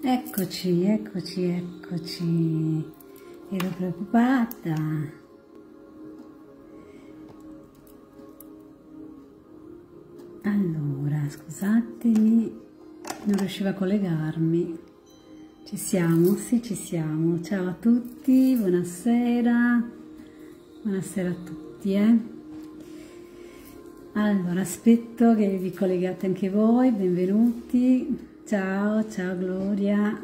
Eccoci, eccoci, eccoci. Ero preoccupata. Allora, scusatemi, non riuscivo a collegarmi. Ci siamo? Sì, ci siamo. Ciao a tutti, buonasera. Buonasera a tutti, eh. Allora, aspetto che vi collegate anche voi, benvenuti. Ciao, ciao Gloria.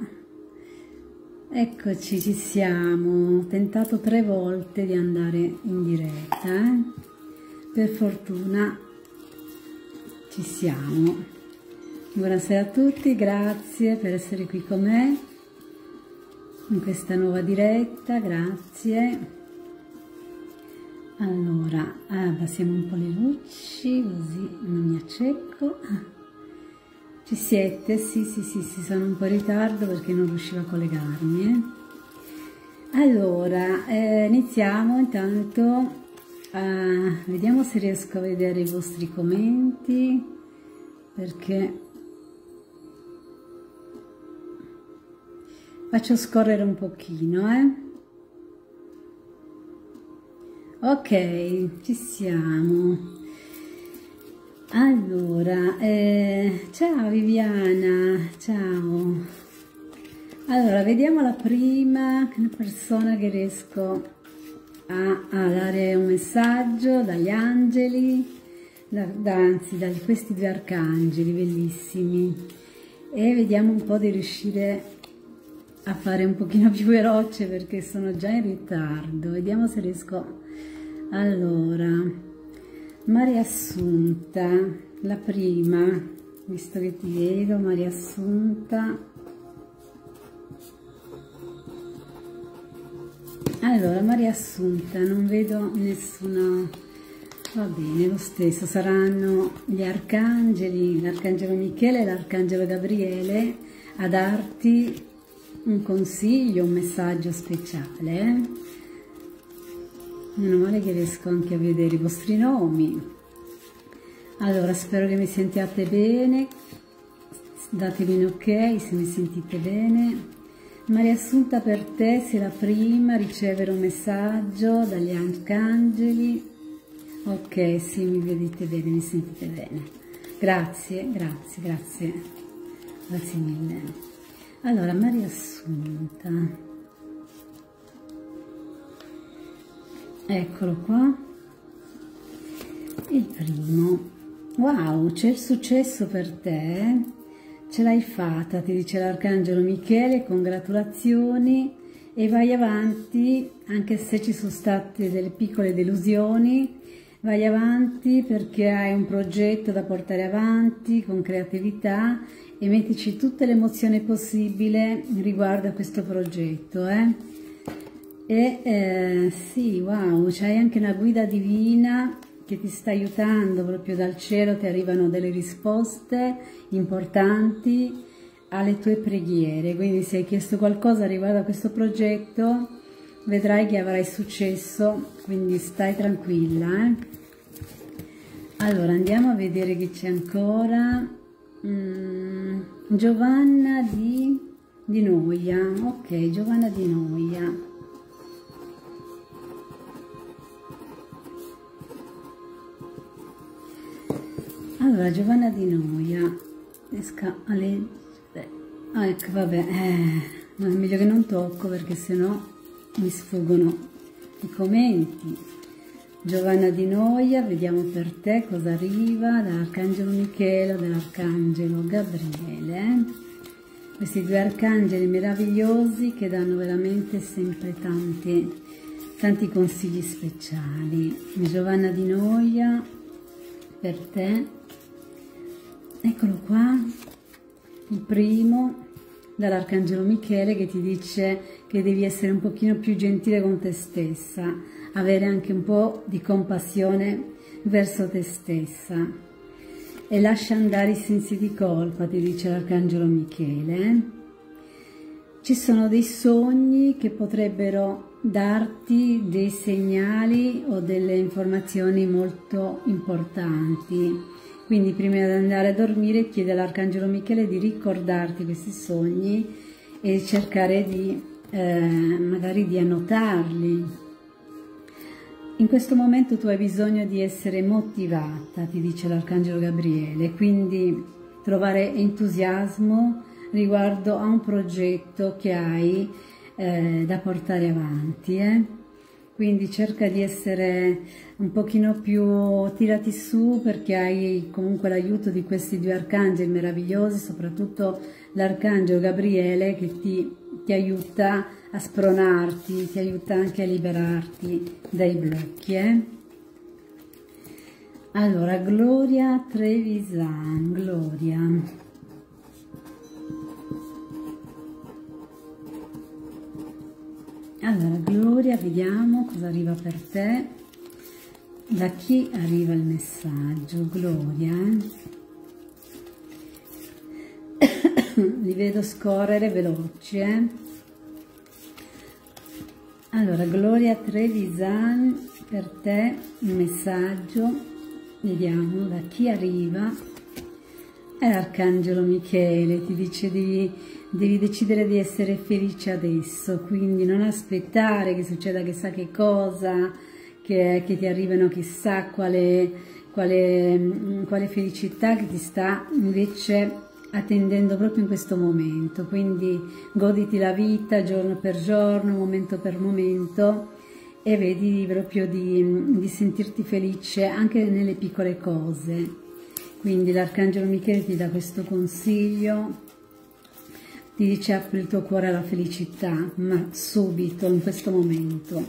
Eccoci, ci siamo. Ho tentato tre volte di andare in diretta. Eh? Per fortuna ci siamo. Buonasera a tutti, grazie per essere qui con me in questa nuova diretta, grazie. Allora, abbassiamo un po' le luci così non mi acceco. Ci siete? Sì, sì, sì, sì, sono un po' in ritardo perché non riuscivo a collegarmi. Eh? Allora, eh, iniziamo intanto. Uh, vediamo se riesco a vedere i vostri commenti perché faccio scorrere un pochino, eh? Ok, ci siamo. Allora, eh, ciao Viviana, ciao. Allora, vediamo la prima persona che riesco a, a dare un messaggio dagli angeli, da, da, anzi da questi due arcangeli bellissimi. E vediamo un po' di riuscire a fare un pochino più veloce perché sono già in ritardo. Vediamo se riesco. Allora... Maria Assunta, la prima, visto che ti vedo, Maria Assunta. Allora, Maria Assunta, non vedo nessuno, va bene, lo stesso, saranno gli arcangeli, l'arcangelo Michele e l'arcangelo Gabriele a darti un consiglio, un messaggio speciale. Eh? Meno male che riesco anche a vedere i vostri nomi. Allora, spero che mi sentiate bene. Datemi un ok se mi sentite bene. Ma riassunta per te sei la prima a ricevere un messaggio dagli arcangeli. Ok, sì, mi vedete bene, mi sentite bene. Grazie, grazie, grazie. Grazie mille. Allora, Maria Assunta. Eccolo qua. Il primo. Wow c'è il successo per te. Ce l'hai fatta ti dice l'arcangelo Michele congratulazioni. E vai avanti anche se ci sono state delle piccole delusioni vai avanti perché hai un progetto da portare avanti con creatività e mettici tutte le emozioni possibili riguardo a questo progetto eh? E eh, sì, wow, c'hai anche una guida divina che ti sta aiutando proprio dal cielo, ti arrivano delle risposte importanti alle tue preghiere. Quindi se hai chiesto qualcosa riguardo a questo progetto, vedrai che avrai successo, quindi stai tranquilla. Eh? Allora, andiamo a vedere chi c'è ancora. Mm, Giovanna di, di Noia. Ok, Giovanna di Noia. Allora, Giovanna Di Noia, esca a leggere. Ah, ecco, vabbè, eh, è meglio che non tocco perché sennò mi sfuggono i commenti. Giovanna Di Noia, vediamo per te cosa arriva dall'Arcangelo Michele dall'Arcangelo Gabriele. Questi due arcangeli meravigliosi che danno veramente sempre tanti, tanti consigli speciali. Giovanna Di Noia, per te Eccolo qua, il primo dall'Arcangelo Michele che ti dice che devi essere un pochino più gentile con te stessa, avere anche un po' di compassione verso te stessa e lascia andare i sensi di colpa, ti dice l'Arcangelo Michele. Ci sono dei sogni che potrebbero darti dei segnali o delle informazioni molto importanti Quindi prima di andare a dormire chiede all'Arcangelo Michele di ricordarti questi sogni e cercare di eh, magari di annotarli. In questo momento tu hai bisogno di essere motivata, ti dice l'Arcangelo Gabriele, quindi trovare entusiasmo riguardo a un progetto che hai eh, da portare avanti. Eh? Quindi cerca di essere un pochino più tirati su perché hai comunque l'aiuto di questi due arcangeli meravigliosi, soprattutto l'arcangelo Gabriele che ti, ti, aiuta a spronarti, ti aiuta anche a liberarti dai blocchi. Eh? Allora, Gloria Trevisan, Gloria. Allora, Gloria, vediamo cosa arriva per te. Da chi arriva il messaggio? Gloria. Li vedo scorrere veloci, eh? Allora, Gloria Trevisan, per te il messaggio. Vediamo da chi arriva. È l'Arcangelo Michele, ti dice di devi decidere di essere felice adesso, quindi non aspettare che succeda chissà che cosa, che, che ti arrivino chissà quale, quale, mm, quale felicità che ti sta invece attendendo proprio in questo momento, quindi goditi la vita giorno per giorno, momento per momento e vedi proprio di, di sentirti felice anche nelle piccole cose. Quindi l'Arcangelo Michele ti dà questo consiglio ti dice apri il tuo cuore alla felicità, ma subito, in questo momento,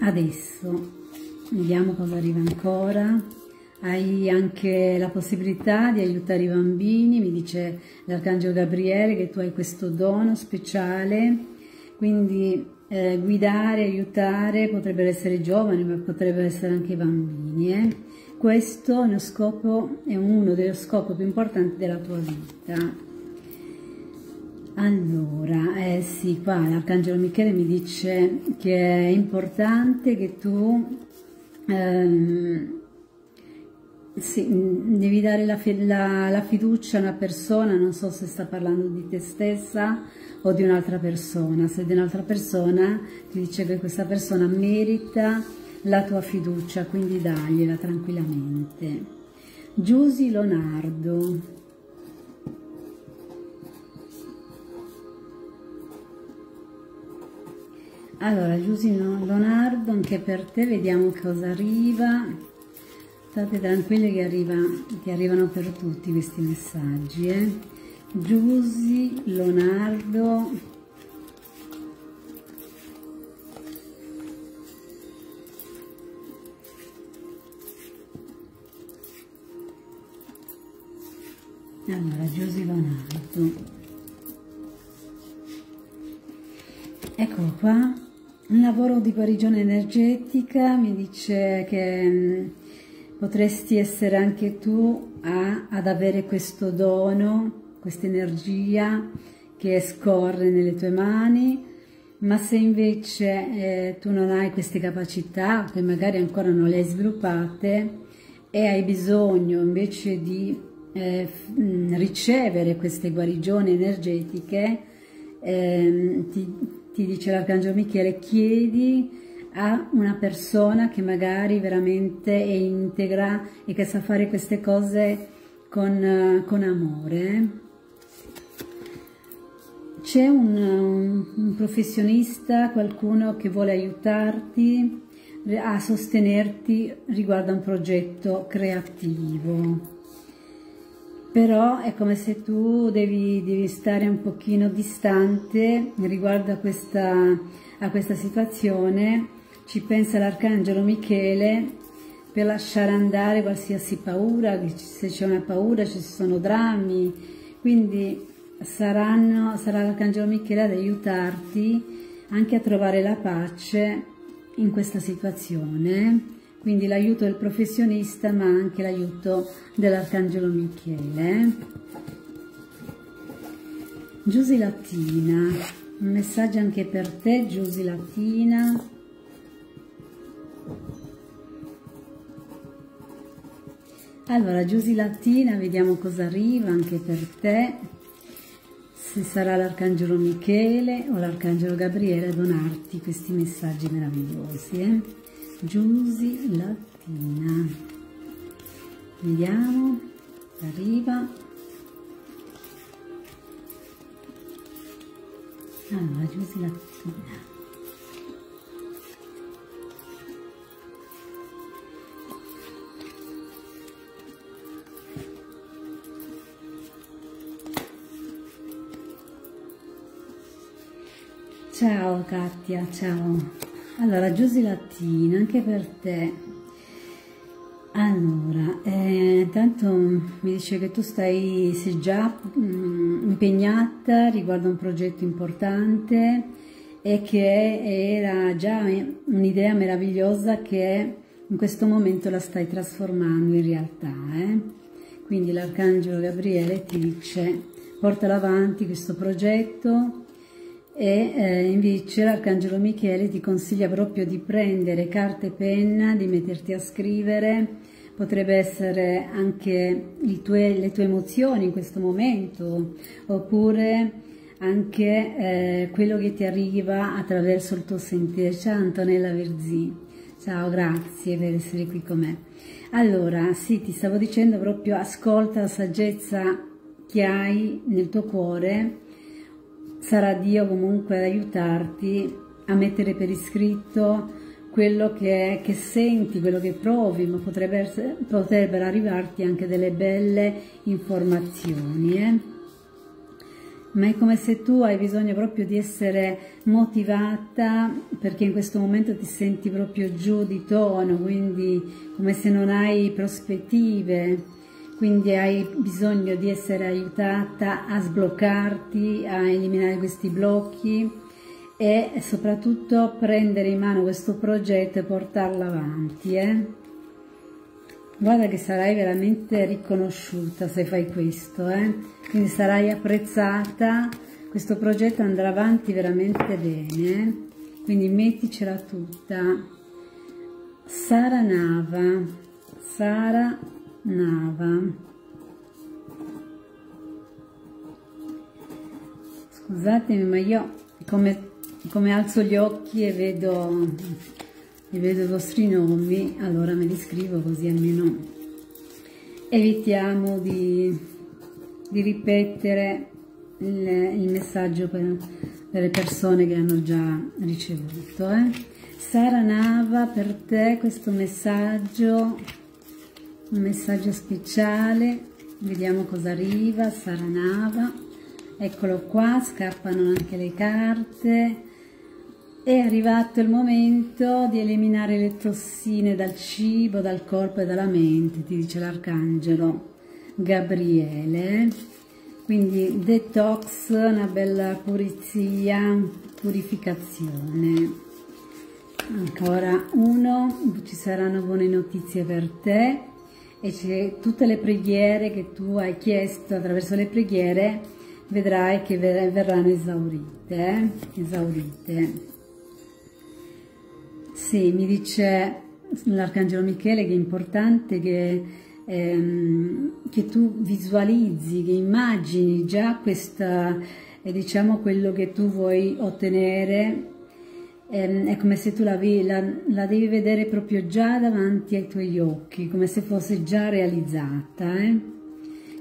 adesso. Vediamo cosa arriva ancora. Hai anche la possibilità di aiutare i bambini, mi dice l'Arcangelo Gabriele che tu hai questo dono speciale, quindi eh, guidare, aiutare, potrebbero essere giovani, ma potrebbero essere anche i bambini. Eh? Questo è uno, scopo, è uno degli scopi più importanti della tua vita. Allora, eh sì, qua l'Arcangelo Michele mi dice che è importante che tu ehm, sì, devi dare la, la, la, fiducia a una persona, non so se sta parlando di te stessa o di un'altra persona. Se di un'altra persona ti dice che questa persona merita la tua fiducia, quindi dagliela tranquillamente. Giusy Leonardo, Allora, Giusino Leonardo, anche per te vediamo cosa arriva. State tranquilli che, arriva, che arrivano per tutti questi messaggi. Eh? Giusy, Leonardo. Allora, Giusy Leonardo. Eccolo qua. Un lavoro di guarigione energetica mi dice che mm, potresti essere anche tu a, ad avere questo dono, questa energia che scorre nelle tue mani, ma se invece eh, tu non hai queste capacità, che magari ancora non le hai sviluppate, e hai bisogno invece di eh, mm, ricevere queste guarigioni energetiche, eh, ti, ti dice l'Arcangelo Michele, chiedi a una persona che magari veramente è integra e che sa fare queste cose con, con amore. C'è un, un, un professionista, qualcuno che vuole aiutarti a sostenerti riguardo a un progetto creativo però è come se tu devi, devi stare un pochino distante riguardo a questa, a questa situazione, ci pensa l'Arcangelo Michele per lasciare andare qualsiasi paura, se c'è una paura ci sono drammi, quindi saranno, sarà l'Arcangelo Michele ad aiutarti anche a trovare la pace in questa situazione quindi l'aiuto del professionista ma anche l'aiuto dell'Arcangelo Michele. Giusy Latina, un messaggio anche per te Giusy Latina. Allora, Giusy Latina, vediamo cosa arriva anche per te. Se sarà l'Arcangelo Michele o l'Arcangelo Gabriele a donarti questi messaggi meravigliosi. Eh? Giusy Latina. Vediamo, arriva. Allora, Giusy Latina. Ciao Katia, ciao. Allora, Giusy Lattina, anche per te. Allora, eh, intanto mi dice che tu stai, sei già mh, mm, impegnata riguardo a un progetto importante e che era già un'idea meravigliosa che in questo momento la stai trasformando in realtà. Eh? Quindi l'Arcangelo Gabriele ti dice portala avanti questo progetto e eh, invece l'Arcangelo Michele ti consiglia proprio di prendere carta e penna, di metterti a scrivere, potrebbe essere anche tue, le tue emozioni in questo momento, oppure anche eh, quello che ti arriva attraverso il tuo sentire. Ciao Antonella Verzi, ciao, grazie per essere qui con me. Allora, sì, ti stavo dicendo proprio ascolta la saggezza che hai nel tuo cuore, sarà Dio comunque ad aiutarti a mettere per iscritto quello che, che senti, quello che provi, ma potrebbe, potrebbero arrivarti anche delle belle informazioni. Eh? Ma è come se tu hai bisogno proprio di essere motivata perché in questo momento ti senti proprio giù di tono, quindi come se non hai prospettive quindi hai bisogno di essere aiutata a sbloccarti, a eliminare questi blocchi e soprattutto prendere in mano questo progetto e portarlo avanti. Eh? Guarda che sarai veramente riconosciuta se fai questo, eh? quindi sarai apprezzata, questo progetto andrà avanti veramente bene, eh? quindi metticela tutta. Sara Nava, Sara Nava. Scusatemi, ma io come, come alzo gli occhi e vedo, e vedo i vostri nomi, allora me li scrivo così almeno evitiamo di, di ripetere il, il messaggio per, per, le persone che hanno già ricevuto. Eh? Sara Nava, per te questo messaggio un messaggio speciale. Vediamo cosa arriva. Saranava eccolo qua scappano anche le carte. È arrivato il momento di eliminare le tossine dal cibo, dal corpo e dalla mente ti dice l'arcangelo Gabriele. Quindi detox, una bella pulizia, purificazione. Ancora uno. Ci saranno buone notizie per te e tutte le preghiere che tu hai chiesto attraverso le preghiere vedrai che verranno esaurite, eh? esaurite. Sì, mi dice l'Arcangelo Michele che è importante che, ehm, che tu visualizzi, che immagini già questa, eh, diciamo, quello che tu vuoi ottenere è come se tu la, la, la, devi vedere proprio già davanti ai tuoi occhi, come se fosse già realizzata. Eh?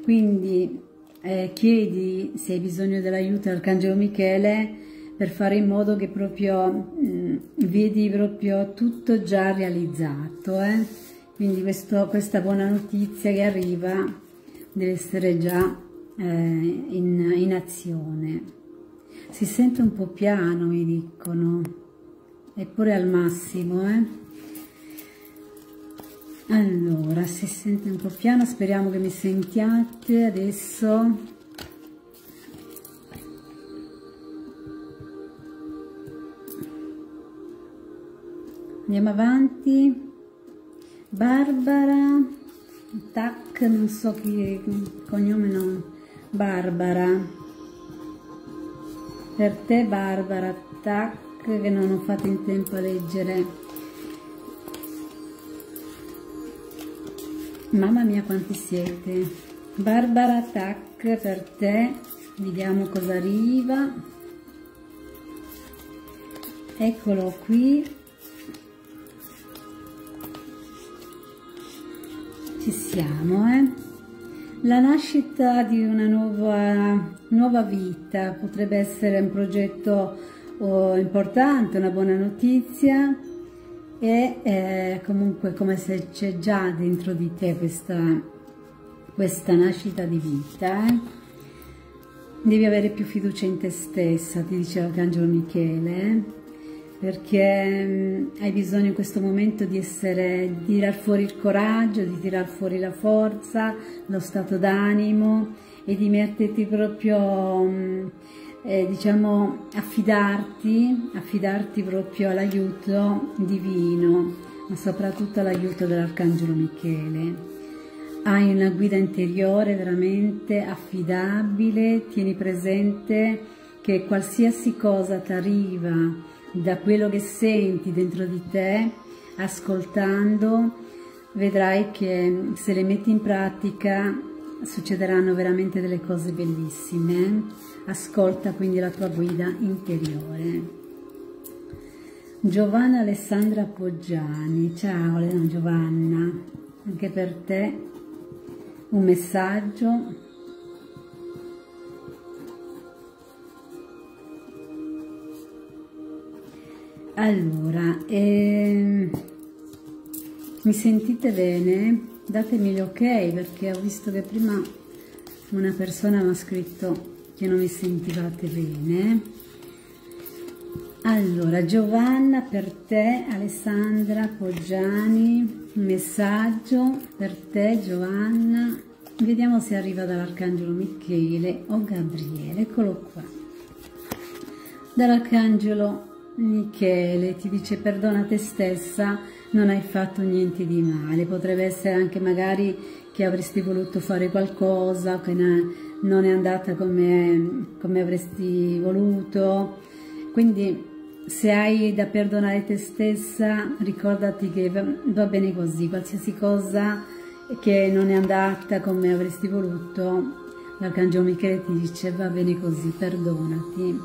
Quindi eh, chiedi se hai bisogno dell'aiuto dell'Arcangelo Michele per fare in modo che proprio mh, mm, vedi proprio tutto già realizzato. Eh? Quindi questo, questa buona notizia che arriva deve essere già eh, in, in azione. Si sente un po' piano, mi dicono eppure al massimo eh? allora si sente un po' piano speriamo che mi sentiate adesso. Andiamo avanti. Barbara tac non so chi cognome no Barbara. Per te Barbara tac che non ho fatto in tempo a leggere Mamma mia quanti siete. Barbara Tac per te. Vediamo cosa arriva. Eccolo qui. Ci siamo, eh. La nascita di una nuova, nuova vita potrebbe essere un progetto oh, importante, una buona notizia e eh, comunque come se c'è già dentro di te questa, questa nascita di vita. Eh? Devi avere più fiducia in te stessa, ti dice l'Arcangelo Michele, eh? perché mh, mm, hai bisogno in questo momento di, essere, di tirar fuori il coraggio, di tirar fuori la forza, lo stato d'animo e di metterti proprio... Mh, mm, eh, diciamo, affidarti, affidarti proprio all'aiuto divino, ma soprattutto all'aiuto dell'Arcangelo Michele. Hai una guida interiore veramente affidabile, tieni presente che qualsiasi cosa ti arriva da quello che senti dentro di te, ascoltando, vedrai che se le metti in pratica succederanno veramente delle cose bellissime. Ascolta quindi la tua guida interiore. Giovanna Alessandra Poggiani, ciao Giovanna, anche per te un messaggio. Allora, eh, mi sentite bene? Datemi gli ok perché ho visto che prima una persona mi ha scritto che non mi sentivate bene. Allora, Giovanna per te, Alessandra Poggiani, un messaggio per te Giovanna. Vediamo se arriva dall'Arcangelo Michele o Gabriele, eccolo qua. Dall'Arcangelo Michele ti dice perdona te stessa, non hai fatto niente di male, potrebbe essere anche magari che avresti voluto fare qualcosa, che non è andata come, come avresti voluto. Quindi se hai da perdonare te stessa, ricordati che va, bene così, qualsiasi cosa che non è andata come avresti voluto, l'Arcangelo Michele ti dice va bene così, perdonati.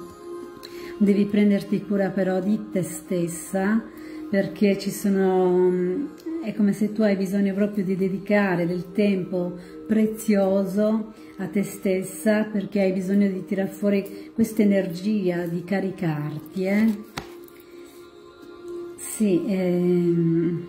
Devi prenderti cura però di te stessa perché ci sono, è come se tu hai bisogno proprio di dedicare del tempo prezioso a te stessa perché hai bisogno di tirar fuori questa energia, di caricarti. Eh? Sì, ehm,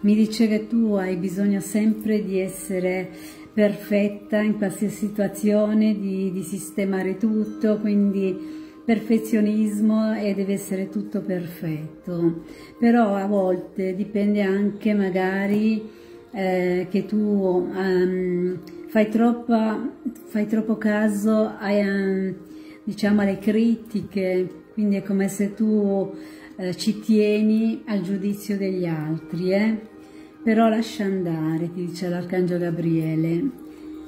mi dice che tu hai bisogno sempre di essere perfetta in qualsiasi situazione, di, di sistemare tutto, quindi perfezionismo e deve essere tutto perfetto. Però a volte dipende anche magari eh, che tu um, fai, troppa, fai, troppo caso ai, um, diciamo, alle critiche, quindi è come se tu eh, ci tieni al giudizio degli altri, eh? però lascia andare, ti dice l'Arcangelo Gabriele,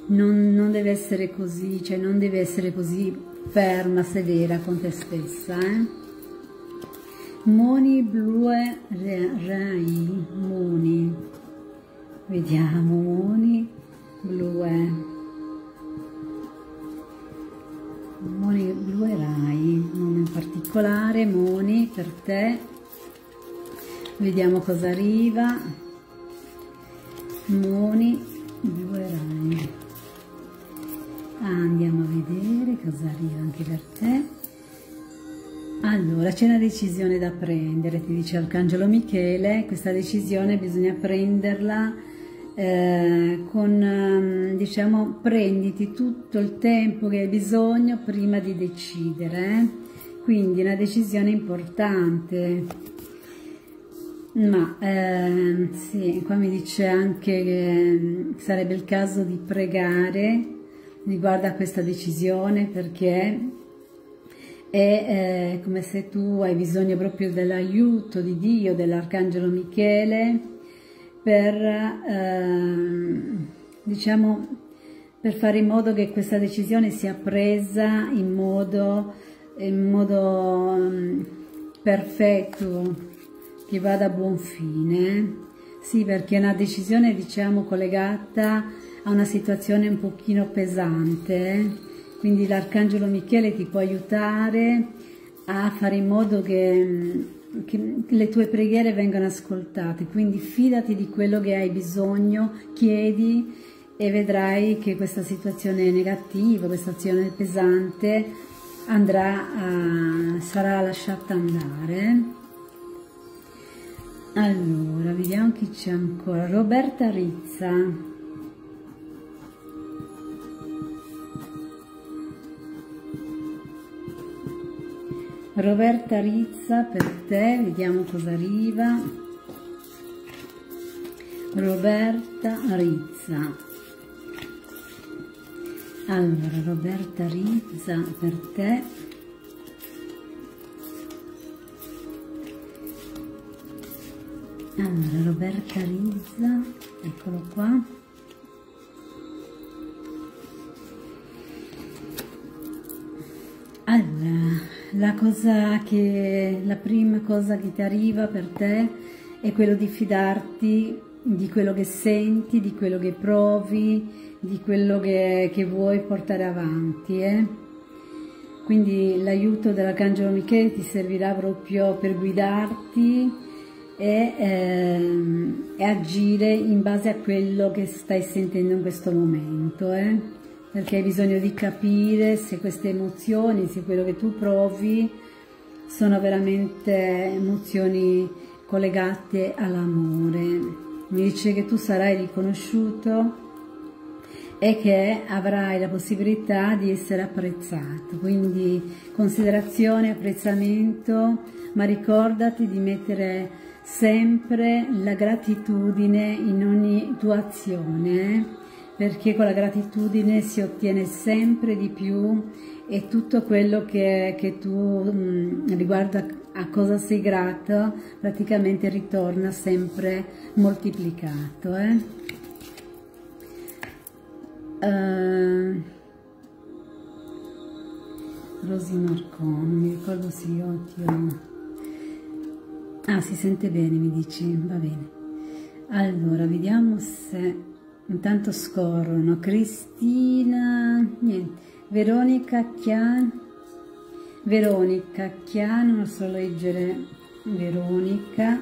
non, non, deve essere così, cioè non deve essere così ferma, severa con te stessa. Eh? Moni blu rai, moni, vediamo, moni blu Moni blu e rai, nome in particolare, Moni per te, vediamo cosa arriva, Moni blu e rai. Andiamo a vedere cosa arriva anche per te. Allora, c'è una decisione da prendere, ti dice Arcangelo Michele, questa decisione bisogna prenderla eh, con, ehm, diciamo, prenditi tutto il tempo che hai bisogno prima di decidere, eh? quindi una decisione importante. Ma eh, sì, qua mi dice anche che mm, sarebbe il caso di pregare riguardo a questa decisione perché è eh, come se tu hai bisogno proprio dell'aiuto di Dio, dell'Arcangelo Michele, per, eh, diciamo, per fare in modo che questa decisione sia presa in modo, in modo um, perfetto, che vada a buon fine. Sì, perché è una decisione, diciamo, collegata a una situazione un pochino pesante, quindi l'Arcangelo Michele ti può aiutare a fare in modo che, che, le tue preghiere vengano ascoltate, quindi fidati di quello che hai bisogno, chiedi e vedrai che questa situazione negativa, questa azione pesante andrà a, sarà lasciata andare. Allora, vediamo chi c'è ancora. Roberta Rizza. Roberta Rizza per te, vediamo cosa arriva. Roberta Rizza. Allora, Roberta Rizza per te. allora Roberta Rizza eccolo qua allora la cosa che la prima cosa che ti arriva per te è quello di fidarti di quello che senti, di quello che provi, di quello che, che vuoi portare avanti. Eh? Quindi l'aiuto dell'Arcangelo Michele ti servirà proprio per guidarti e, ehm, e, agire in base a quello che stai sentendo in questo momento, eh? Perché hai bisogno di capire se queste emozioni, se quello che tu provi sono veramente emozioni collegate all'amore. Mi dice che tu sarai riconosciuto e che avrai la possibilità di essere apprezzato, quindi considerazione, apprezzamento, ma ricordati di mettere sempre la gratitudine in ogni tua azione, perché con la gratitudine si ottiene sempre di più e tutto quello che, che tu mh, mm, riguardo a, cosa sei grato praticamente ritorna sempre moltiplicato. Eh? Uh, Rosy Marcon, mi ricordo se io ti ho Ah, si sente bene, mi dici, va bene. Allora, vediamo se intanto scorrono. Cristina, niente. Veronica Chian, Veronica Chian, non so leggere Veronica.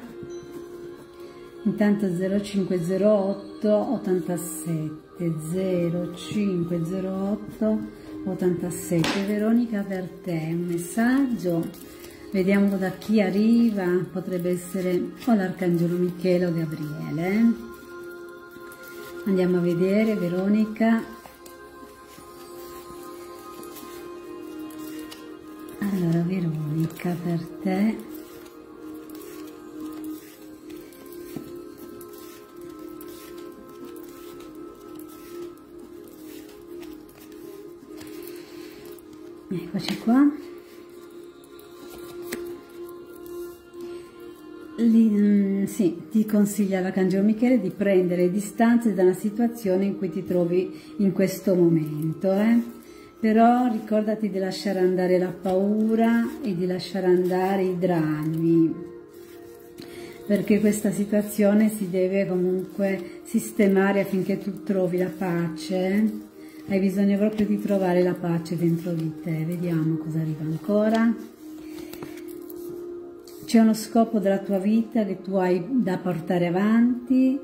Intanto 0508 87 0508 87 Veronica per te un messaggio Vediamo da chi arriva, potrebbe essere o l'Arcangelo Michele o Gabriele. Andiamo a vedere, Veronica. Allora, Veronica, per te. Eccoci qua. Lì, sì, ti consiglia l'Arcangelo Michele di prendere distanze da una situazione in cui ti trovi in questo momento, eh? però ricordati di lasciare andare la paura e di lasciare andare i drammi, perché questa situazione si deve comunque sistemare affinché tu trovi la pace, hai bisogno proprio di trovare la pace dentro di te, vediamo cosa arriva ancora. C'è uno scopo della tua vita che tu hai da portare avanti,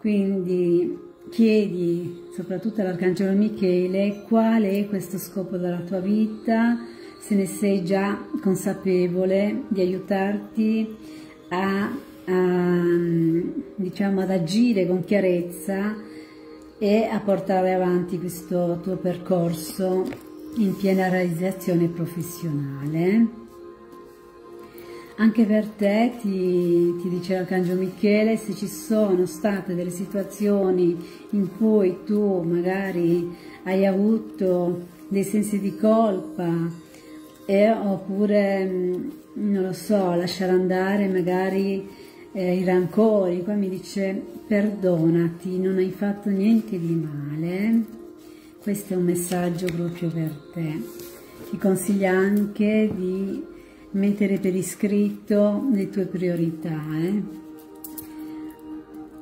quindi chiedi soprattutto all'Arcangelo Michele qual è questo scopo della tua vita, se ne sei già consapevole di aiutarti a, a, diciamo, ad agire con chiarezza e a portare avanti questo tuo percorso in piena realizzazione professionale. Anche per te, ti, ti dice l'Arcangelo Michele, se ci sono state delle situazioni in cui tu magari hai avuto dei sensi di colpa e, oppure, non lo so, lasciare andare magari eh, i rancori, qua mi dice perdonati, non hai fatto niente di male, questo è un messaggio proprio per te. Ti consiglia anche di mettere per iscritto le tue priorità. Eh?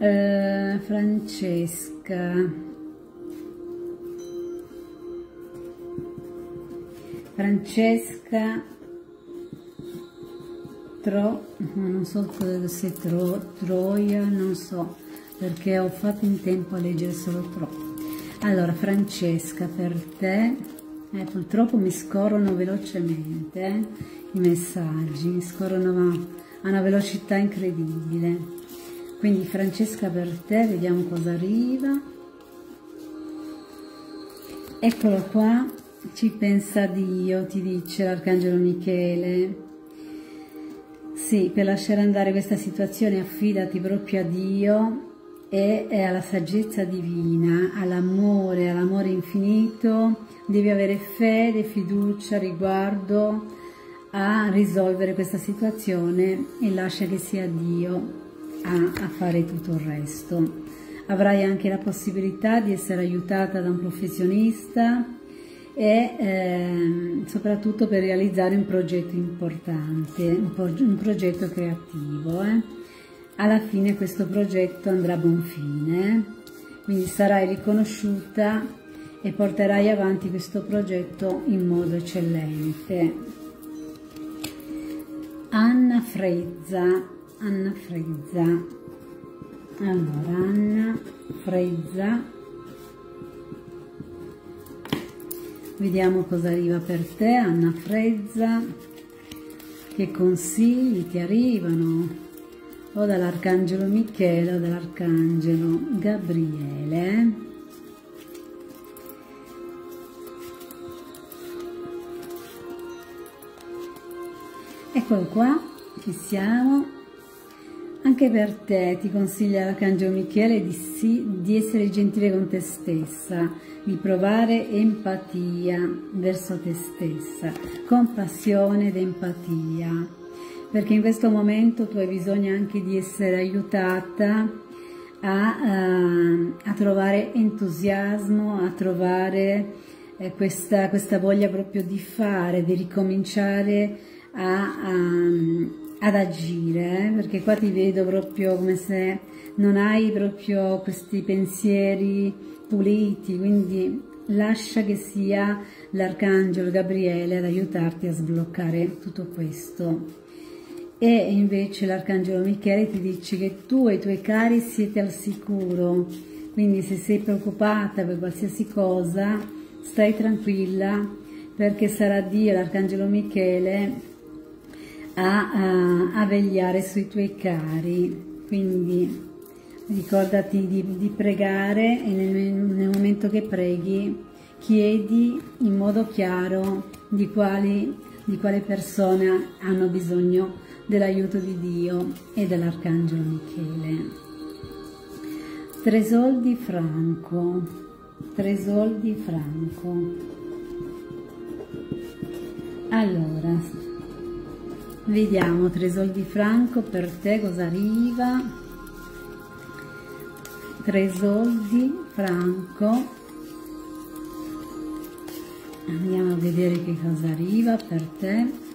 eh, Francesca Francesca Tro, non so se tro, Troia, non so, perché ho fatto in tempo a leggere solo Tro. Allora, Francesca, per te, eh, purtroppo mi scorrono velocemente eh, i messaggi, scorrono a una velocità incredibile. Quindi Francesca per te, vediamo cosa arriva. Eccolo qua, ci pensa Dio, ti dice l'Arcangelo Michele sì, per lasciare andare questa situazione affidati proprio a Dio e alla saggezza divina, all'amore, all'amore infinito. Devi avere fede, fiducia riguardo a risolvere questa situazione e lascia che sia Dio a, a fare tutto il resto. Avrai anche la possibilità di essere aiutata da un professionista e ehm, soprattutto per realizzare un progetto importante, un, un progetto creativo. Eh. Alla fine questo progetto andrà a buon fine, eh. quindi sarai riconosciuta e porterai avanti questo progetto in modo eccellente. Anna Frezza, Anna Frezza, allora Anna Frezza Vediamo cosa arriva per te, Anna Frezza. Che consigli ti arrivano? O dall'Arcangelo Michele o dall'Arcangelo Gabriele. Eccolo qua, ci siamo. Anche per te ti consiglia l'Arcangelo Michele di, sì, di essere gentile con te stessa, di provare empatia verso te stessa, compassione ed empatia, perché in questo momento tu hai bisogno anche di essere aiutata a, uh, a trovare entusiasmo, a trovare eh, questa, questa, voglia proprio di fare, di ricominciare a, a ad agire, eh? perché qua ti vedo proprio come se non hai proprio questi pensieri puliti, quindi lascia che sia l'arcangelo Gabriele ad aiutarti a sbloccare tutto questo. E invece l'arcangelo Michele ti dice che tu e i tuoi cari siete al sicuro, quindi se sei preoccupata per qualsiasi cosa, stai tranquilla perché sarà Dio, l'arcangelo Michele, a, a, a vegliare sui tuoi cari. Quindi ricordati di, di pregare e nel, nel, momento che preghi chiedi in modo chiaro di, quali, di quale persona hanno bisogno dell'aiuto di Dio e dell'Arcangelo Michele. Tre soldi franco, tre soldi franco. Allora, Vediamo, tre soldi franco per te cosa arriva? Tre soldi franco. Andiamo a vedere che cosa arriva per te.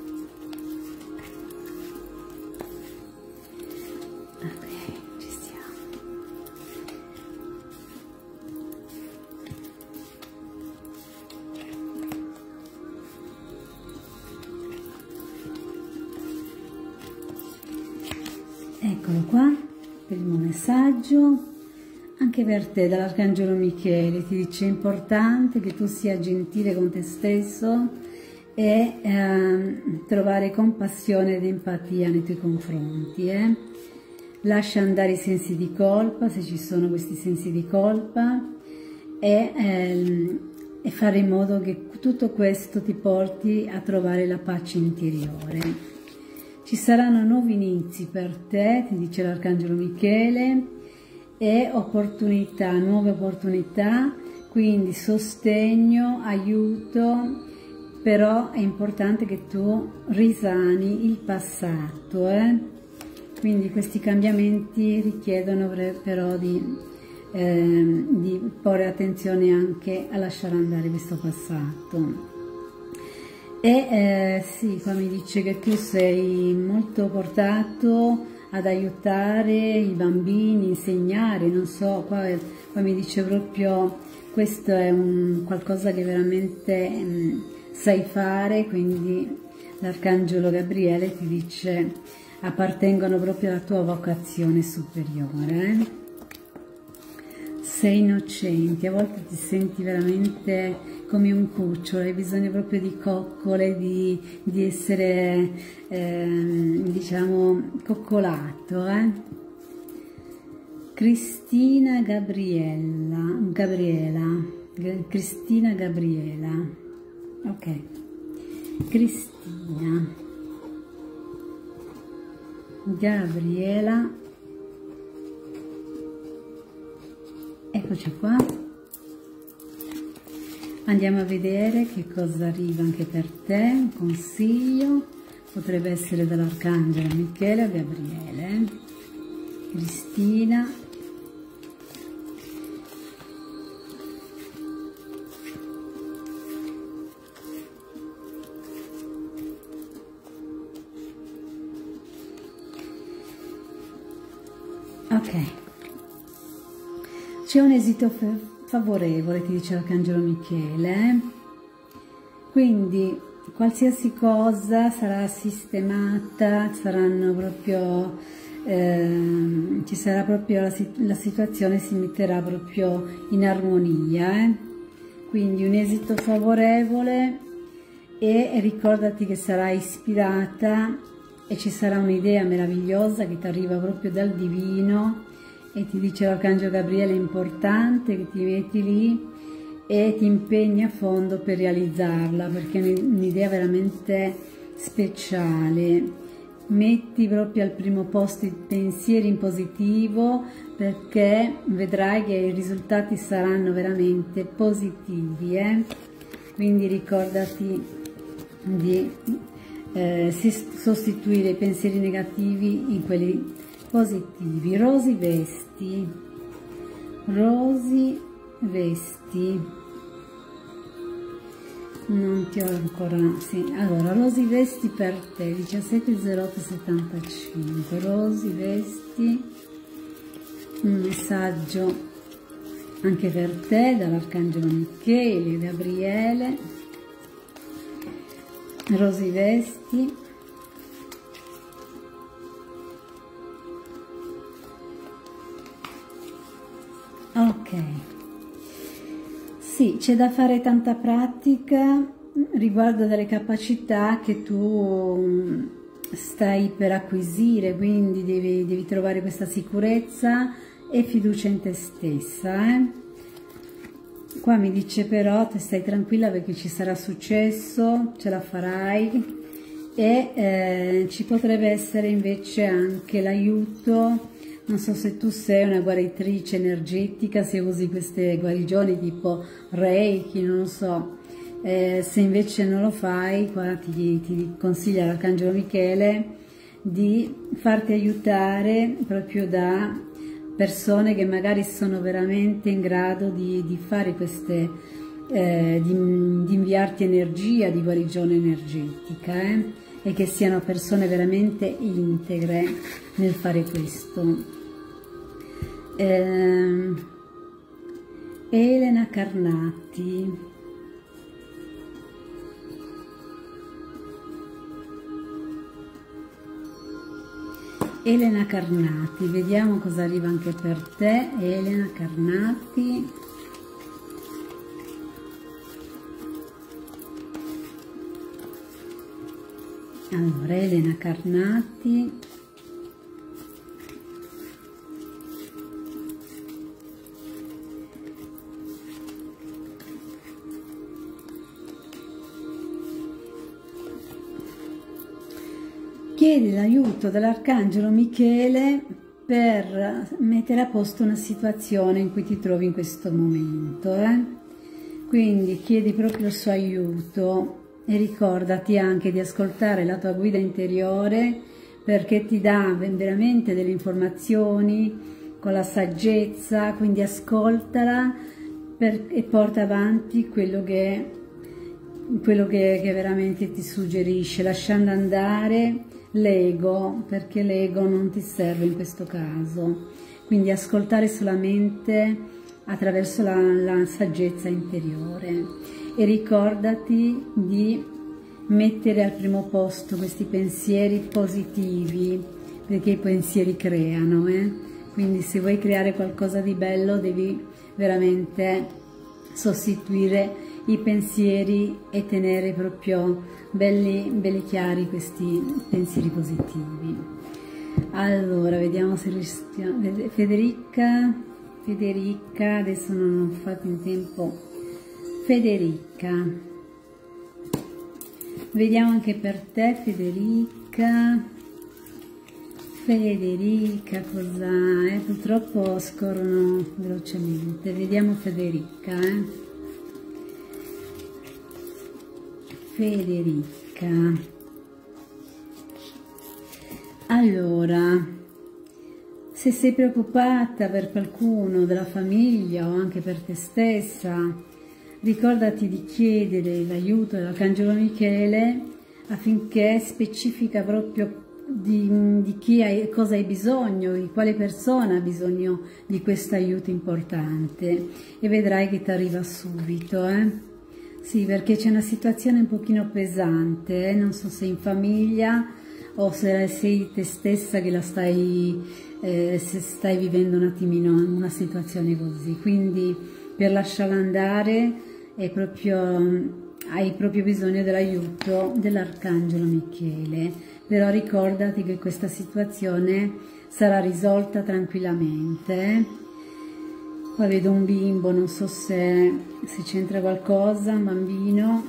Anche per te dall'Arcangelo Michele, ti dice è importante che tu sia gentile con te stesso e eh, trovare compassione ed empatia nei tuoi confronti. Eh? Lascia andare i sensi di colpa, se ci sono questi sensi di colpa, e, ehm, e fare in modo che tutto questo ti porti a trovare la pace interiore. Ci saranno nuovi inizi per te, ti dice l'Arcangelo Michele, e opportunità, nuove opportunità, quindi sostegno, aiuto, però è importante che tu risani il passato, eh? quindi questi cambiamenti richiedono però di, eh, di porre attenzione anche a lasciare andare questo passato. E eh, sì, qua mi dice che tu sei molto portato ad aiutare i bambini, insegnare, non so, qua, qua mi dice proprio questo è un, qualcosa che veramente mh, mm, sai fare, quindi l'Arcangelo Gabriele ti dice appartengono proprio alla tua vocazione superiore. Eh? Sei innocenti, a volte ti senti veramente come un cucciolo, hai bisogno proprio di coccole, di, di essere, eh, diciamo, coccolato. Eh? Cristina Gabriella, Gabriela, Cristina Gabriela, ok, Cristina, Gabriela, eccoci qua. Andiamo a vedere che cosa arriva anche per te, un consiglio, potrebbe essere dall'Arcangelo Michele o Gabriele, Cristina, Ok, c'è un esito favorevole, ti dice l'Arcangelo Michele. Quindi qualsiasi cosa sarà sistemata, saranno proprio, eh, ci sarà proprio la, la, situazione si metterà proprio in armonia. Eh? Quindi un esito favorevole e ricordati che sarai ispirata e ci sarà un'idea meravigliosa che ti arriva proprio dal divino e ti dice l'Arcangelo Gabriele è importante che ti metti lì e ti impegni a fondo per realizzarla perché è un'idea veramente speciale. Metti proprio al primo posto i pensieri in positivo perché vedrai che i risultati saranno veramente positivi. Eh? Quindi ricordati di eh, sostituire i pensieri negativi in quelli positivi. Rosi vesti, rosi vesti. Non ti ho ancora, sì, allora, rosi vesti per te, 170875, rosi vesti, un messaggio anche per te dall'Arcangelo Michele, Gabriele, rosi vesti, Ok. Sì, c'è da fare tanta pratica riguardo delle capacità che tu mm, stai per acquisire, quindi devi, devi trovare questa sicurezza e fiducia in te stessa. Eh? Qua mi dice però, te stai tranquilla perché ci sarà successo, ce la farai e eh, ci potrebbe essere invece anche l'aiuto non so se tu sei una guaritrice energetica, se usi queste guarigioni tipo Reiki, non so. Eh, se invece non lo fai, qua ti, ti consiglia l'Arcangelo Michele di farti aiutare proprio da persone che magari sono veramente in grado di, di fare queste, eh, di, di, inviarti energia di guarigione energetica eh? e che siano persone veramente integre nel fare questo eh, Elena Carnati Elena Carnati, vediamo cosa arriva anche per te, Elena Carnati. Allora, Elena Carnati. Chiedi l'aiuto dell'Arcangelo Michele per mettere a posto una situazione in cui ti trovi in questo momento. Eh? Quindi chiedi proprio il suo aiuto e ricordati anche di ascoltare la tua guida interiore perché ti dà veramente delle informazioni con la saggezza, quindi ascoltala per, e porta avanti quello che, quello che, che veramente ti suggerisce, lasciando andare l'ego, perché l'ego non ti serve in questo caso. Quindi ascoltare solamente attraverso la, la saggezza interiore e ricordati di mettere al primo posto questi pensieri positivi, perché i pensieri creano, eh? quindi se vuoi creare qualcosa di bello devi veramente sostituire i pensieri e tenere proprio belli, belli chiari questi pensieri positivi. Allora, vediamo se riusciamo. Federica, Federica, adesso non ho fatto in tempo. Federica, vediamo anche per te, Federica. Federica, cosa è? Purtroppo scorrono velocemente. Vediamo Federica, eh? Federica. Allora, se sei preoccupata per qualcuno della famiglia o anche per te stessa, ricordati di chiedere l'aiuto dell'Arcangelo Michele affinché specifica proprio di, di chi hai, cosa hai bisogno, di quale persona ha bisogno di questo aiuto importante e vedrai che ti arriva subito. Eh? Sì, perché c'è una situazione un pochino pesante, eh? non so se in famiglia o se sei te stessa che la stai, eh, stai vivendo un attimino una situazione così. Quindi per lasciarla andare proprio hai proprio bisogno dell'aiuto dell'Arcangelo Michele, però ricordati che questa situazione sarà risolta tranquillamente. Poi vedo un bimbo, non so se, se c'entra qualcosa, un bambino,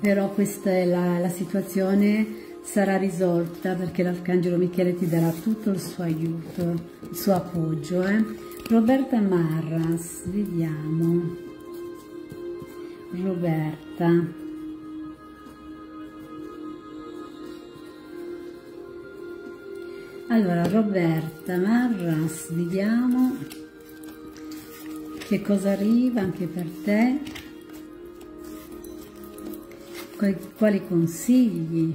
però questa è la, la situazione, sarà risolta perché l'Arcangelo Michele ti darà tutto il suo aiuto, il suo appoggio. Eh? Roberta Marras, vediamo. Roberta allora Roberta Marras vediamo che cosa arriva anche per te quali consigli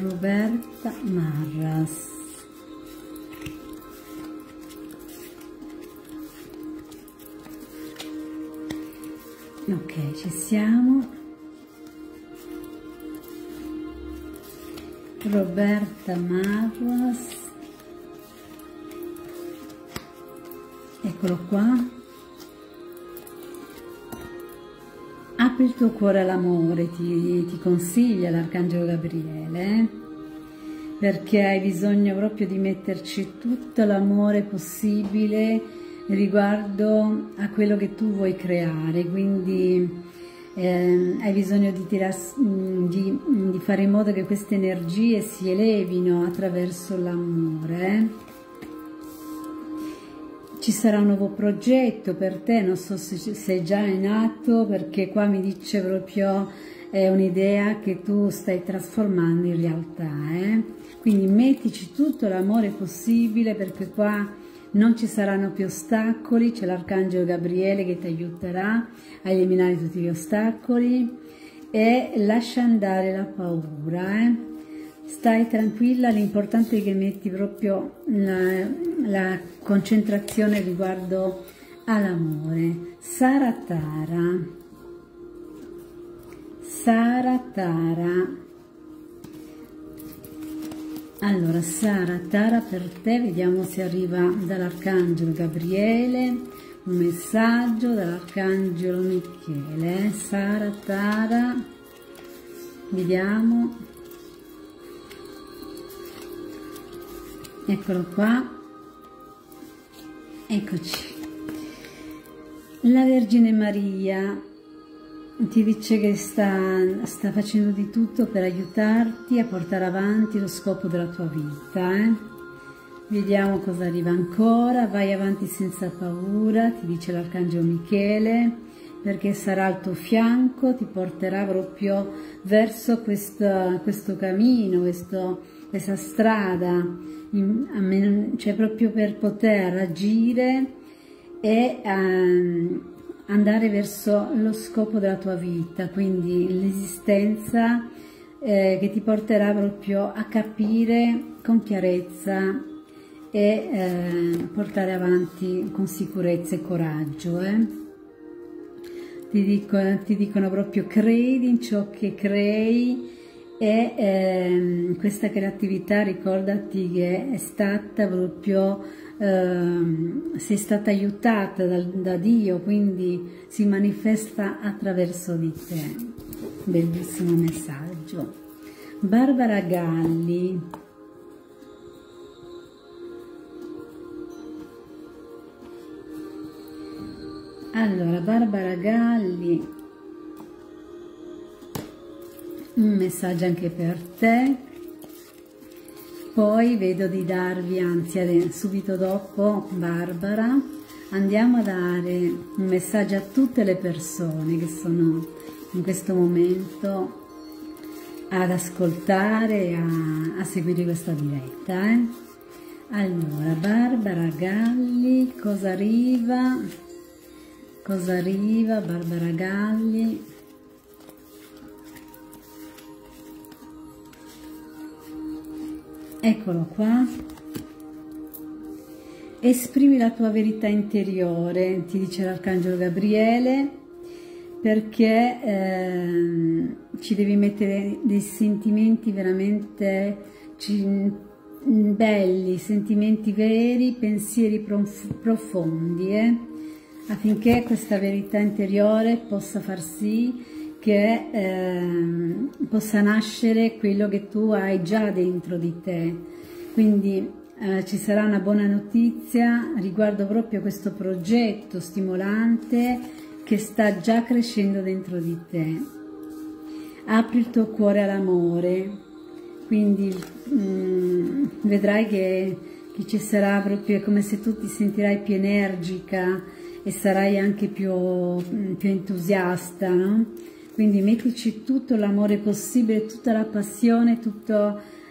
Roberta Marras. Ok ci siamo. Roberta Marras eccolo qua apri il tuo cuore all'amore ti, ti, consiglia l'Arcangelo Gabriele eh? perché hai bisogno proprio di metterci tutto l'amore possibile riguardo a quello che tu vuoi creare, quindi eh, hai bisogno di, tiras, di, di, fare in modo che queste energie si elevino attraverso l'amore. Ci sarà un nuovo progetto per te, non so se, se è già in atto, perché qua mi dice proprio è un'idea che tu stai trasformando in realtà. Eh? Quindi mettici tutto l'amore possibile perché qua non ci saranno più ostacoli, c'è l'Arcangelo Gabriele che ti aiuterà a eliminare tutti gli ostacoli e lascia andare la paura. Eh? Stai tranquilla, l'importante è che metti proprio la, la concentrazione riguardo all'amore. Saratara, Saratara allora, Sara, Tara per te, vediamo se arriva dall'Arcangelo Gabriele, un messaggio dall'Arcangelo Michele. Sara, Tara, vediamo. Eccolo qua. Eccoci. La Vergine Maria ti dice che sta, sta, facendo di tutto per aiutarti a portare avanti lo scopo della tua vita. Eh? Vediamo cosa arriva ancora, vai avanti senza paura, ti dice l'Arcangelo Michele, perché sarà al tuo fianco, ti porterà proprio verso questo, questo cammino, questo, questa strada, in, cioè proprio per poter agire e... Um, andare verso lo scopo della tua vita, quindi l'esistenza eh, che ti porterà proprio a capire con chiarezza e eh, portare avanti con sicurezza e coraggio. Eh. Ti, dico, ti, dicono proprio credi in ciò che crei e eh, questa creatività ricordati che è stata proprio, ehm, sei stata aiutata da, da Dio, quindi si manifesta attraverso di te. Bellissimo messaggio. Barbara Galli Allora, Barbara Galli, un messaggio anche per te. Poi vedo di darvi, anzi subito dopo, Barbara, andiamo a dare un messaggio a tutte le persone che sono in questo momento ad ascoltare a, a, seguire questa diretta. Eh? Allora, Barbara Galli, cosa arriva? Cosa arriva? Barbara Galli. Eccolo qua. Esprimi la tua verità interiore, ti dice l'Arcangelo Gabriele, perché eh, ci devi mettere dei sentimenti veramente belli, sentimenti veri, pensieri profondi. Eh? affinché questa verità interiore possa far sì che eh, possa nascere quello che tu hai già dentro di te. Quindi eh, ci sarà una buona notizia riguardo proprio questo progetto stimolante che sta già crescendo dentro di te. Apri il tuo cuore all'amore, quindi mm, vedrai che, che ci sarà proprio come se tu ti sentirai più energica, e sarai anche più, mm, più entusiasta, no? Quindi mettici tutto l'amore possibile, tutta la passione, tutti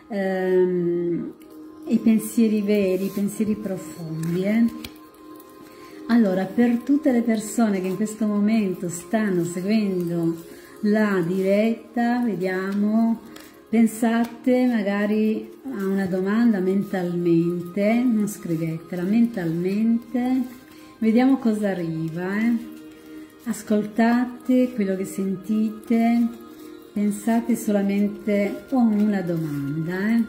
ehm, i pensieri veri, i pensieri profondi. Eh? Allora, per tutte le persone che in questo momento stanno seguendo la diretta, vediamo, pensate magari a una domanda mentalmente, non scrivetela, mentalmente, Vediamo cosa arriva, eh? Ascoltate quello che sentite, pensate solamente a una domanda, eh?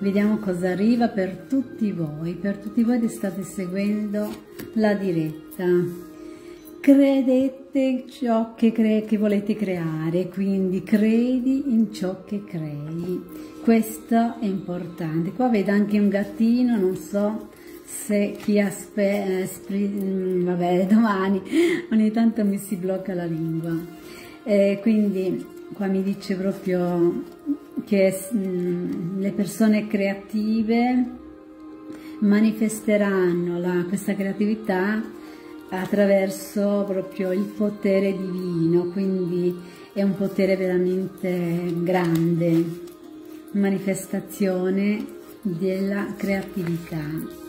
Vediamo cosa arriva per tutti voi, per tutti voi che state seguendo la diretta. Credete ciò che, cre che volete creare, quindi credi in ciò che crei. Questo è importante. Qua vedo anche un gattino, non so se chi aspetta, mm, vabbè, domani ogni tanto mi si blocca la lingua. E quindi qua mi dice proprio che mh, mm, le persone creative manifesteranno la, questa creatività attraverso proprio il potere divino, quindi è un potere veramente grande, manifestazione della creatività.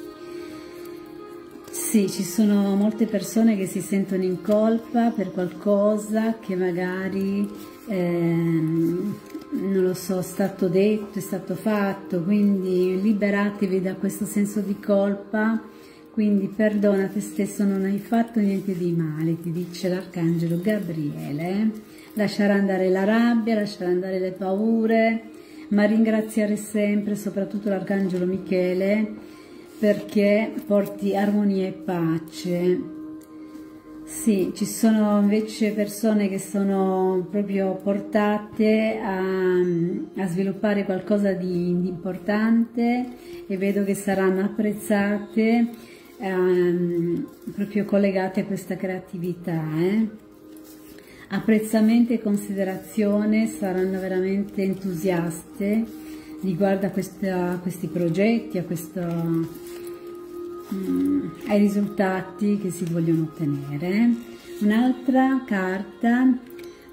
Sì, ci sono molte persone che si sentono in colpa per qualcosa che magari, ehm, non lo so, è stato detto, è stato fatto, quindi liberatevi da questo senso di colpa, quindi perdona te stesso, non hai fatto niente di male, ti dice l'Arcangelo Gabriele. Lasciare andare la rabbia, lasciare andare le paure, ma ringraziare sempre, soprattutto l'Arcangelo Michele, perché porti armonia e pace. Sì, ci sono invece persone che sono proprio portate a, a sviluppare qualcosa di, di, importante e vedo che saranno apprezzate, ehm, proprio collegate a questa creatività. Eh? Apprezzamento e considerazione saranno veramente entusiaste riguardo a, questa, questi progetti, a questo Mm, ai risultati che si vogliono ottenere. Un'altra carta,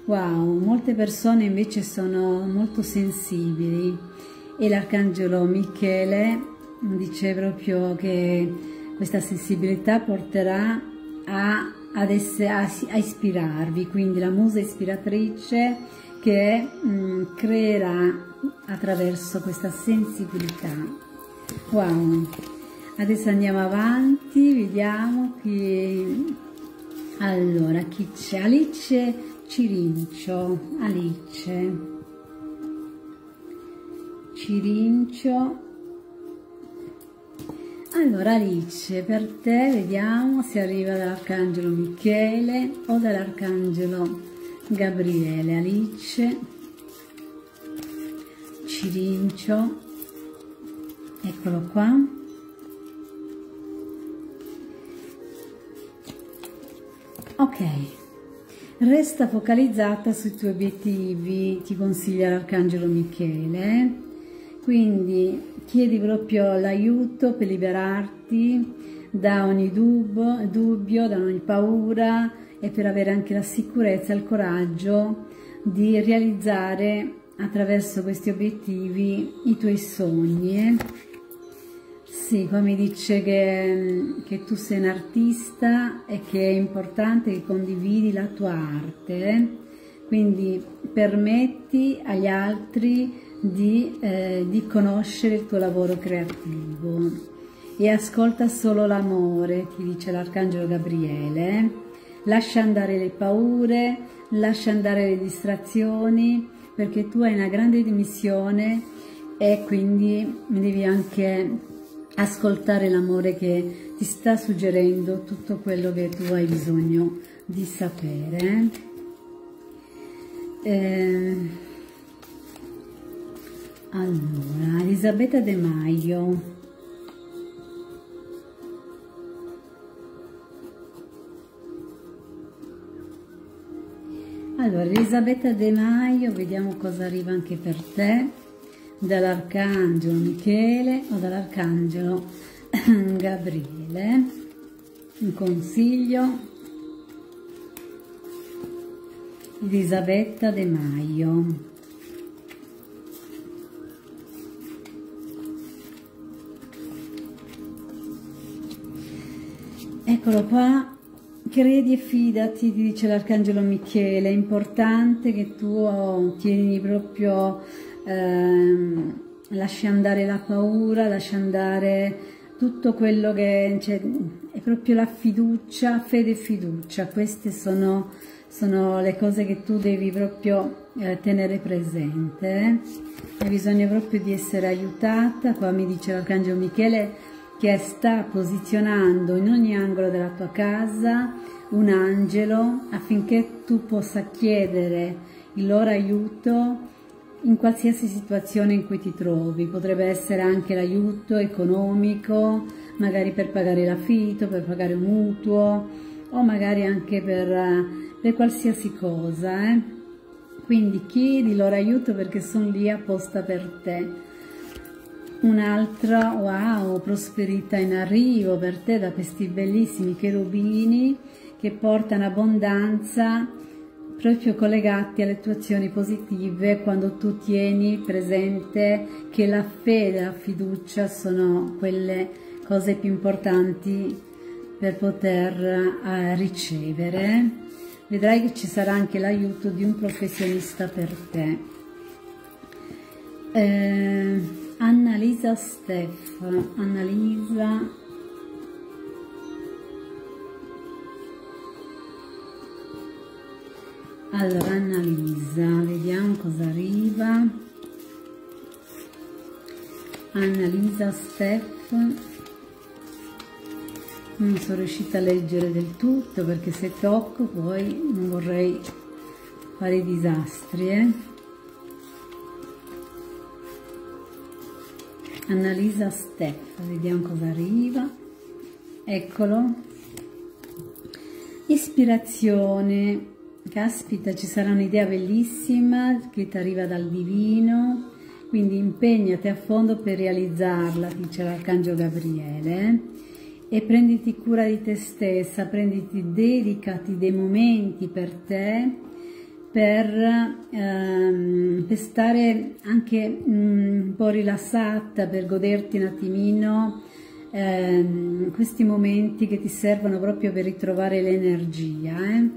wow, molte persone invece sono molto sensibili e l'Arcangelo Michele dice proprio che questa sensibilità porterà a, essere, a, a ispirarvi, quindi la musa ispiratrice che mh, mm, creerà attraverso questa sensibilità. Wow! Adesso andiamo avanti, vediamo chi... Allora, chi c'è? Alice Cirincio, Alice. Cirincio. Allora Alice, per te vediamo se arriva dall'Arcangelo Michele o dall'Arcangelo Gabriele. Alice, Cirincio, eccolo qua. Ok, resta focalizzata sui tuoi obiettivi, ti consiglia l'Arcangelo Michele, quindi chiedi proprio l'aiuto per liberarti da ogni dubbio, dubbio, da ogni paura e per avere anche la sicurezza e il coraggio di realizzare attraverso questi obiettivi i tuoi sogni. Eh? Sì, qua mi dice che, che, tu sei un artista e che è importante che condividi la tua arte, eh? quindi permetti agli altri di, eh, di conoscere il tuo lavoro creativo e ascolta solo l'amore, ti dice l'Arcangelo Gabriele, lascia andare le paure, lascia andare le distrazioni, perché tu hai una grande missione e quindi devi anche ascoltare l'amore che ti sta suggerendo tutto quello che tu hai bisogno di sapere. Eh, allora, Elisabetta De Maio. Allora, Elisabetta De Maio, vediamo cosa arriva anche per te, dall'Arcangelo Michele o dall'Arcangelo Gabriele. Un consiglio. Elisabetta De Maio. Eccolo qua, credi e fidati, ti dice l'Arcangelo Michele, è importante che tu tieni proprio, ehm, lasci andare la paura, lasci andare tutto quello che cioè, è proprio la fiducia, fede e fiducia, queste sono, sono le cose che tu devi proprio eh, tenere presente. Eh? Hai bisogno proprio di essere aiutata, qua mi dice l'Arcangelo Michele, che sta posizionando in ogni angolo della tua casa un angelo affinché tu possa chiedere il loro aiuto in qualsiasi situazione in cui ti trovi. Potrebbe essere anche l'aiuto economico, magari per pagare l'affitto, per pagare un mutuo o magari anche per, per qualsiasi cosa. Eh? Quindi chiedi loro aiuto perché sono lì apposta per te un'altra wow prosperità in arrivo per te da questi bellissimi cherubini che portano abbondanza proprio collegati alle tue azioni positive quando tu tieni presente che la fede e la fiducia sono quelle cose più importanti per poter uh, ricevere. Vedrai che ci sarà anche l'aiuto di un professionista per te. Eh, Annalisa Steff, Annalisa. Allora Annalisa, vediamo cosa arriva. Annalisa Steff. Non sono riuscita a leggere del tutto perché se tocco poi non vorrei fare disastri eh? Annalisa Steff, vediamo cosa arriva. Eccolo. Ispirazione. Caspita, ci sarà un'idea bellissima che ti arriva dal divino, quindi impegnati a fondo per realizzarla, dice l'Arcangelo Gabriele. E prenditi cura di te stessa, prenditi, dedicati dei momenti per te, per, ehm, per stare anche mm, un po' rilassata, per goderti un attimino ehm, questi momenti che ti servono proprio per ritrovare l'energia. Eh?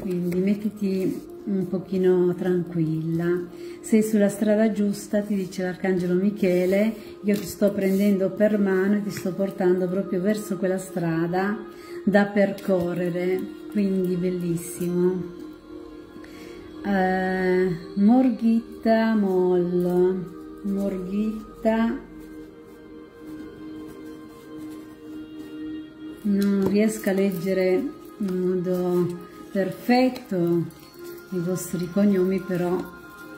Quindi mettiti un pochino tranquilla. Sei sulla strada giusta, ti dice l'Arcangelo Michele, io ti sto prendendo per mano e ti sto portando proprio verso quella strada da percorrere, quindi bellissimo. Uh, Morghitta Moll, Morghitta, non riesco a leggere in modo perfetto i vostri cognomi, però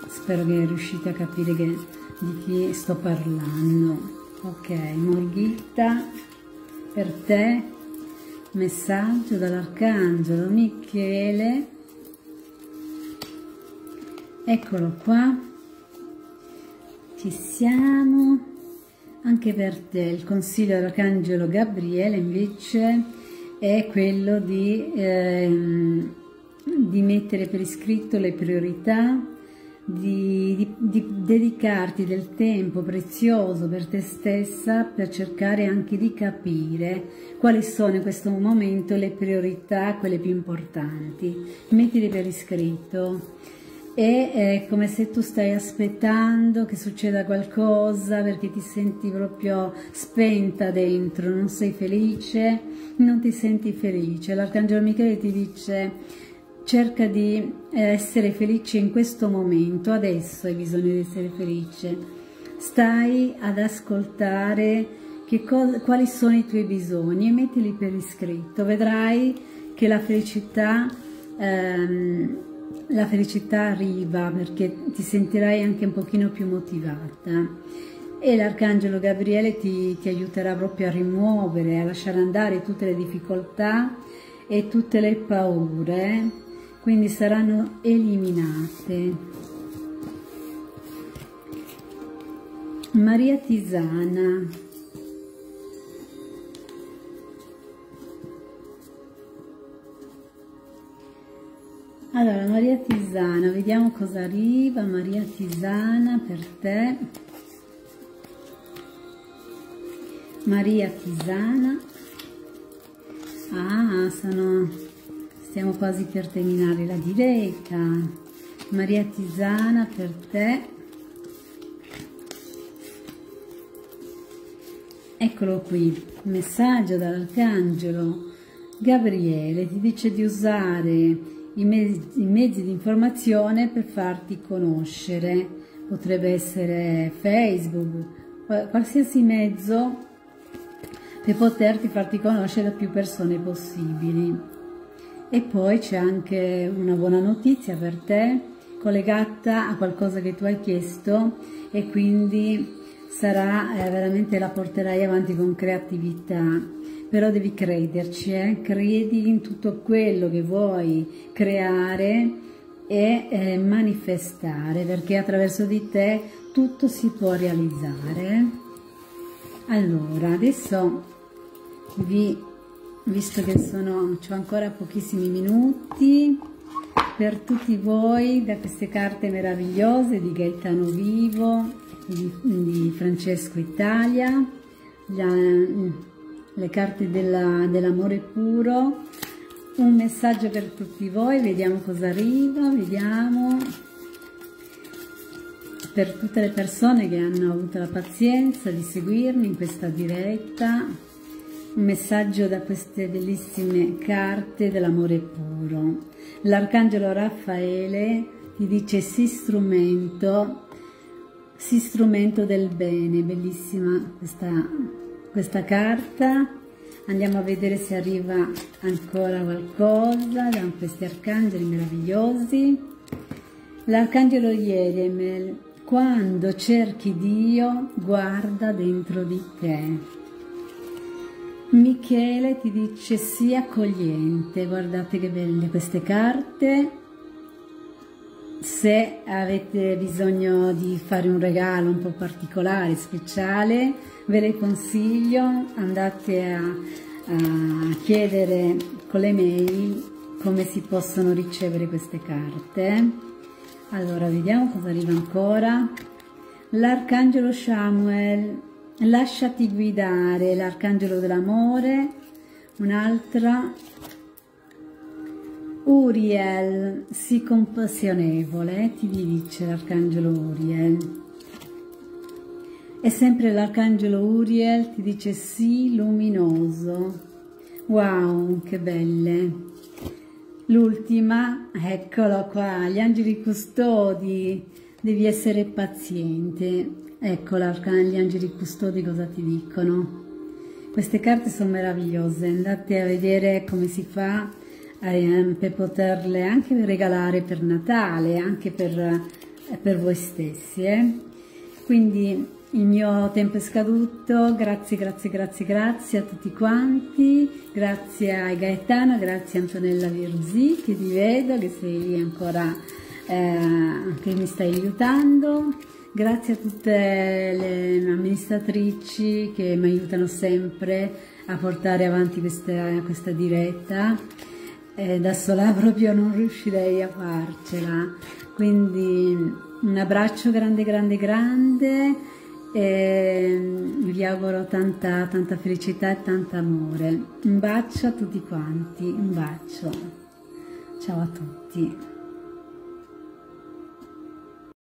spero che riuscite a capire che, di chi sto parlando. Ok, Morghitta, per te, messaggio dall'Arcangelo Michele, eccolo qua, ci siamo, anche per te il consiglio dell'Arcangelo Gabriele invece è quello di... Ehm, di mettere per iscritto le priorità, di, di, di, dedicarti del tempo prezioso per te stessa per cercare anche di capire quali sono in questo momento le priorità, quelle più importanti. Mettili per iscritto e è come se tu stai aspettando che succeda qualcosa perché ti senti proprio spenta dentro, non sei felice, non ti senti felice. L'Arcangelo Michele ti dice cerca di eh, essere felice in questo momento, adesso hai bisogno di essere felice. Stai ad ascoltare quali sono i tuoi bisogni e mettili per iscritto. Vedrai che la felicità, ehm, la felicità arriva perché ti sentirai anche un pochino più motivata. E l'Arcangelo Gabriele ti, ti aiuterà proprio a rimuovere, a lasciare andare tutte le difficoltà e tutte le paure quindi saranno eliminate. Maria Tisana. Allora, Maria Tisana, vediamo cosa arriva. Maria Tisana per te. Maria Tisana. Ah, sono Stiamo quasi per terminare la diretta. Maria Tisana per te. Eccolo qui, messaggio dall'Arcangelo Gabriele, ti dice di usare i mezzi, i mezzi di informazione per farti conoscere. Potrebbe essere Facebook, qualsiasi mezzo per poterti farti conoscere da più persone possibili. E poi c'è anche una buona notizia per te, collegata a qualcosa che tu hai chiesto e quindi sarà eh, veramente la porterai avanti con creatività. Però devi crederci, eh? credi in tutto quello che vuoi creare e eh, manifestare, perché attraverso di te tutto si può realizzare. Allora, adesso vi visto che sono, ho ancora pochissimi minuti, per tutti voi da queste carte meravigliose di Gaetano Vivo, di, di Francesco Italia, la, le carte dell'amore dell puro, un messaggio per tutti voi, vediamo cosa arriva, vediamo per tutte le persone che hanno avuto la pazienza di seguirmi in questa diretta un messaggio da queste bellissime carte dell'amore puro. L'arcangelo Raffaele ti dice si strumento, si strumento del bene, bellissima questa, questa carta. Andiamo a vedere se arriva ancora qualcosa da questi arcangeli meravigliosi. L'arcangelo Yeremel, quando cerchi Dio, guarda dentro di te. Michele ti dice sii accogliente, guardate che belle queste carte. Se avete bisogno di fare un regalo un po' particolare, speciale, ve le consiglio, andate a, a chiedere con le mail come si possono ricevere queste carte. Allora, vediamo cosa arriva ancora. L'Arcangelo Samuel lasciati guidare l'arcangelo dell'amore un'altra Uriel, sii compassionevole, ti dice l'arcangelo Uriel. E sempre l'arcangelo Uriel ti dice sii luminoso. Wow, che belle. L'ultima, eccolo qua, gli angeli custodi, devi essere paziente. Ecco gli angeli custodi cosa ti dicono. Queste carte sono meravigliose, andate a vedere come si fa eh, per poterle anche regalare per Natale, anche per, eh, per voi stessi. Eh. Quindi il mio tempo è scaduto, grazie, grazie, grazie, grazie a tutti quanti, grazie a Gaetano, grazie a Antonella Virzi che ti vedo, che sei ancora, eh, che mi stai aiutando, grazie a tutte le amministratrici che mi aiutano sempre a portare avanti questa, questa diretta e da sola proprio non riuscirei a farcela. Quindi un abbraccio grande, grande, grande e vi auguro tanta, tanta felicità e tanto amore. Un bacio a tutti quanti, un bacio. Ciao a tutti.